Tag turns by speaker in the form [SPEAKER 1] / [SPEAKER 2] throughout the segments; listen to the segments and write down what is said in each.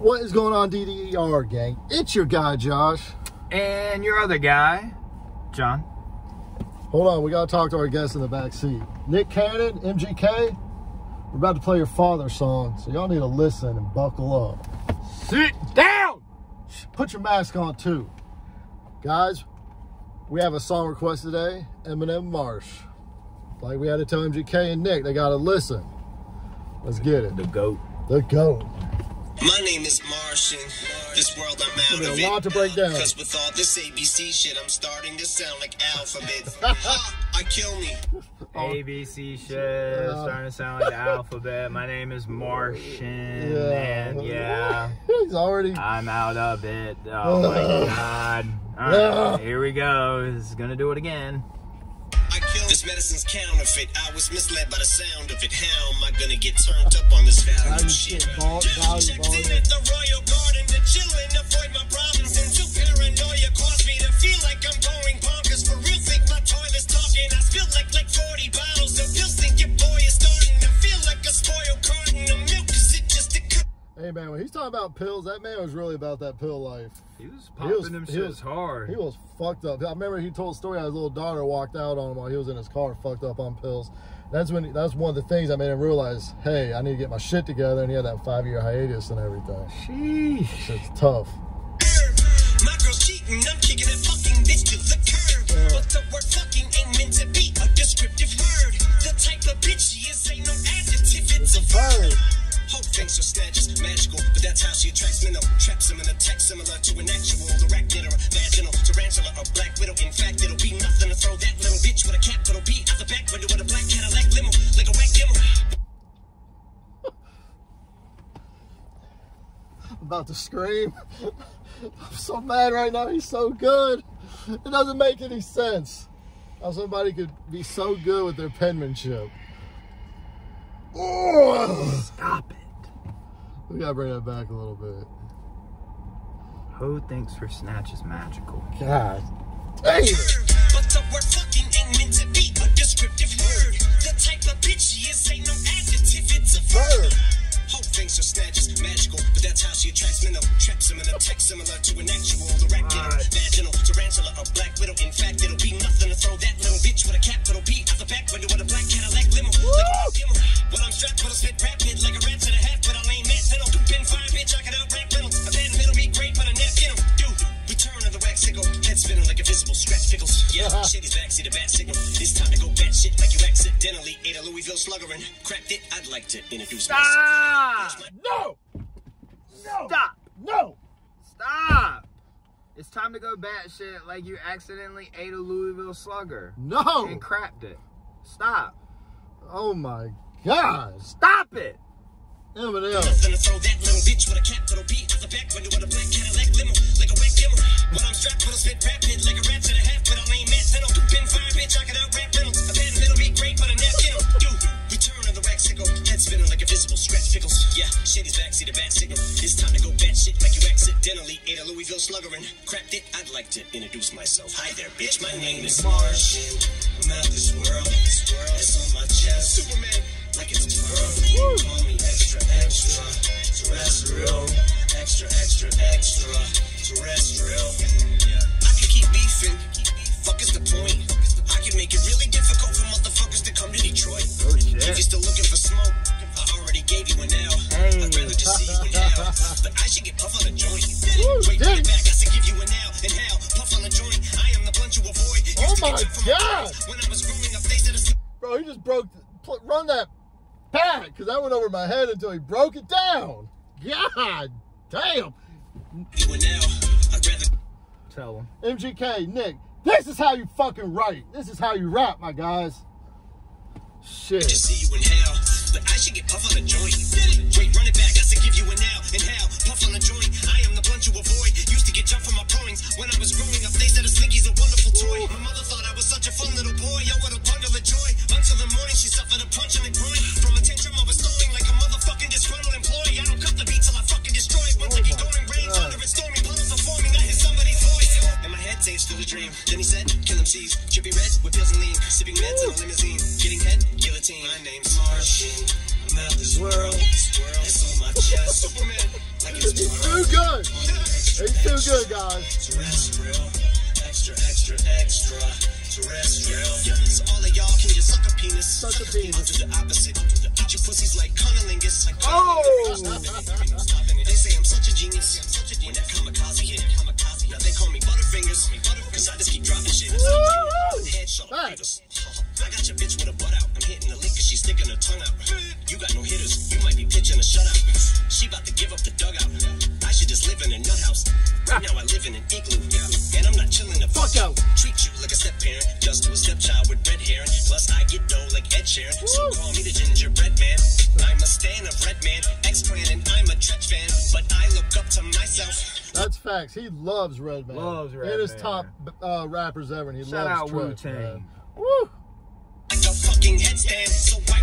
[SPEAKER 1] What is going on, DDER gang? It's your guy, Josh.
[SPEAKER 2] And your other guy, John.
[SPEAKER 1] Hold on, we gotta talk to our guest in the back seat. Nick Cannon, MGK. We're about to play your father's song, so y'all need to listen and buckle up.
[SPEAKER 2] Sit down!
[SPEAKER 1] Put your mask on too. Guys, we have a song request today, Eminem Marsh. Like we had to tell MGK and Nick, they gotta listen. Let's get it.
[SPEAKER 2] The GOAT.
[SPEAKER 1] The GOAT.
[SPEAKER 3] My name is Martian. This world I'm out
[SPEAKER 1] There's
[SPEAKER 3] of
[SPEAKER 1] a
[SPEAKER 3] it.
[SPEAKER 1] lot to break down.
[SPEAKER 3] Cause with all this ABC shit, I'm starting to sound like alphabet. ha! I kill me. Oh.
[SPEAKER 2] ABC shit. Starting to sound like the alphabet. My name is Martian. And yeah,
[SPEAKER 1] He's already
[SPEAKER 2] I'm out of it. Oh my god. Alright, here we go. This is gonna do it again.
[SPEAKER 3] This medicine's counterfeit. I was misled by the sound of it. How am I gonna get turned up on this
[SPEAKER 1] Valium
[SPEAKER 3] shit? Checked in at the Royal Garden to chill and avoid my problems. And two paranoia
[SPEAKER 1] he's talking about pills, that man was really about that pill life.
[SPEAKER 2] He was
[SPEAKER 1] He
[SPEAKER 2] popping
[SPEAKER 1] was-
[SPEAKER 2] them
[SPEAKER 1] he
[SPEAKER 2] shits
[SPEAKER 1] was-
[SPEAKER 2] hard.
[SPEAKER 1] He was fucked up. I remember he told a story how his little daughter walked out on him while he was in his car, fucked up on pills. That's when that's one of the things that made him realize, hey, I need to get my shit together. And he had that five year hiatus and everything.
[SPEAKER 2] Sheesh.
[SPEAKER 1] It's tough.
[SPEAKER 3] My girl's cheating, I'm kicking that fucking bitch to the curb. But the word fucking ain't meant to be a descriptive word. The type of bitch she is ain't no adjective, it's a verb. Hope thinks her snatch is magical, but that's how she attracts men. Traps them in a text similar to an actual arachnid or a vaginal tarantula or black widow. In fact, it'll be nothing to throw that little bitch with a capital B out the back window with a black Cadillac limo, like a whack demo.
[SPEAKER 1] About to scream. I'm so mad right now. He's so good. It doesn't make any sense how somebody could be so good with their penmanship. Oh,
[SPEAKER 2] Stop it.
[SPEAKER 1] We gotta bring that back a little bit.
[SPEAKER 2] Who thinks her snatch is magical?
[SPEAKER 1] God dang it.
[SPEAKER 3] But the word fucking ain't meant to be a descriptive word. The type of bitch she is ain't no adjective, it's a verb. Hope thinks her snatch is magical, but that's how she attracts men. Traps them in a text similar to an actual Yeah, Shady's back, see the bat signal. It's time to go bat shit like you accidentally ate a Louisville slugger and cracked it. I'd like to introduce
[SPEAKER 2] Stop!
[SPEAKER 3] myself.
[SPEAKER 1] No! No!
[SPEAKER 2] Stop!
[SPEAKER 1] No!
[SPEAKER 2] Stop! It's time to go batshit like you accidentally ate a Louisville slugger
[SPEAKER 1] No!
[SPEAKER 2] and crapped it. Stop.
[SPEAKER 1] Oh my God!
[SPEAKER 2] Stop it!
[SPEAKER 1] Eminem.
[SPEAKER 3] Nothing to throw that little bitch with a capital B out the back window with a black Cadillac limo. Like a demo. When I'm strapped with a spit rapid like a rat to the half, but I'll aim at Been fine, bitch, I can out rap Venom. A bad middle be great, but a nap. Dude, return of the wax sickle. Head spinning like Invisibl Skratch Piklz. Yeah, Shady's back, see the bat signal. It's time to go bat shit like you accidentally ate a Louisville slugger and cracked it. I'd like to introduce myself. Hi there, bitch. My name is Martian. I'm out this world. This world is on my chest. Superman. Like it's a twirl. Call me extra, extra. Terrestrial. Extra, extra, extra. Terrestrial. Yeah. I could keep beefing. Fuck is the point? I can make it really difficult for motherfuckers to come to Detroit.
[SPEAKER 2] Oh
[SPEAKER 3] If you're
[SPEAKER 2] shit.
[SPEAKER 3] still looking for smoke, I already gave you an L.
[SPEAKER 2] Hey.
[SPEAKER 3] I'd rather just see you in hell. But I should get puff on a joint.
[SPEAKER 1] Woo,
[SPEAKER 3] Wait, back. I should give you an L. In hell, puff on a joint. I am the blunt you avoid.
[SPEAKER 1] Oh my God.
[SPEAKER 3] When I was growing up, they said it's
[SPEAKER 1] Bro, he just broke. Run that back, because that went over my head until he broke it down. God damn.
[SPEAKER 3] You an L. I'd rather
[SPEAKER 2] Tell him.
[SPEAKER 1] MGK, Nick, this is how you fucking write. This is how you rap, my guys. Shit.
[SPEAKER 3] Dream. Then he said, kill MCs. Trippy red with pills and lean. Sipping meds in a limousine. Getting head, guillotine. My name's Martian. I'm out this world. This world is on my chest. Superman. Like
[SPEAKER 1] He's too good. He's too good, guys.
[SPEAKER 3] Terrestrial, extra, extra, extra. Terrestrial. Yeah, so all of y'all can just suck a penis.
[SPEAKER 1] Suck a penis.
[SPEAKER 3] I'll do the opposite. Eat your pussies like cunnilingus. Like
[SPEAKER 2] Oh!
[SPEAKER 3] They say I'm such a genius. When that kamikaze hit, kamikaze. Now they call me Butterfingers. Cause I just keep dropping shit. Headshot I got your bitch with a butt out. I'm hitting the lick cause she's sticking her tongue out. You got no hitters. You might be pitching a shutout. She about to give up the dugout. I should just live in a nut house. Right now I live in an igloo. And I'm not chilling the
[SPEAKER 1] Fuck out.
[SPEAKER 3] Treat you like a step parent. Just to a stepchild with red hair. Plus I get dough like Ed Sheeran. So call me the gingerbread man. I'm a stan of red man. X-Clan and I'm a Treach fan.
[SPEAKER 1] That's facts. He loves Redman.
[SPEAKER 2] Loves
[SPEAKER 1] And his
[SPEAKER 2] Redman.
[SPEAKER 1] top uh, rappers ever. And he
[SPEAKER 2] Shout
[SPEAKER 1] loves
[SPEAKER 2] out
[SPEAKER 1] Treach,
[SPEAKER 2] Wu-Tang.
[SPEAKER 1] Woo!
[SPEAKER 3] like a fucking headstand. So why,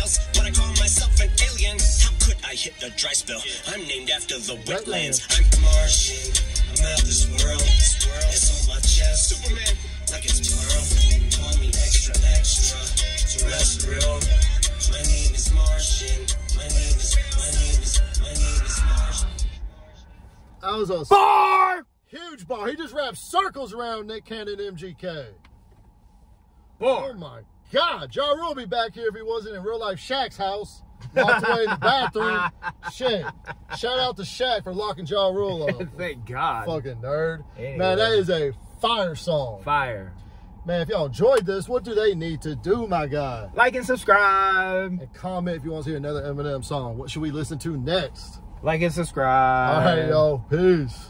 [SPEAKER 3] else would I call myself an alien? How could I hit the dry spell? I'm named after the wetlands. I'm Martian. I'm out of this world. Squirrel. It's on my chest. Superman. Like it's plural. Call me extra, extra. Terrestrial. My name is Martian.
[SPEAKER 1] That was a
[SPEAKER 2] Bar!
[SPEAKER 1] huge bar. He just wrapped circles around Nick Cannon MGK.
[SPEAKER 2] Bar.
[SPEAKER 1] Oh my God. Ja Rule be back here if he wasn't in real life Shaq's house. Locked away in the bathroom. Shit. Shout out to Shaq for locking Ja Rule up.
[SPEAKER 2] Thank God.
[SPEAKER 1] Fucking nerd.
[SPEAKER 2] Anyway.
[SPEAKER 1] Man, that is a fire song.
[SPEAKER 2] Fire.
[SPEAKER 1] Man, if y'all enjoyed this, what do they need to do, my guy?
[SPEAKER 2] Like and subscribe.
[SPEAKER 1] And comment if you want to hear another Eminem song. What should we listen to next?
[SPEAKER 2] Like and subscribe.
[SPEAKER 1] All right, y'all. Peace.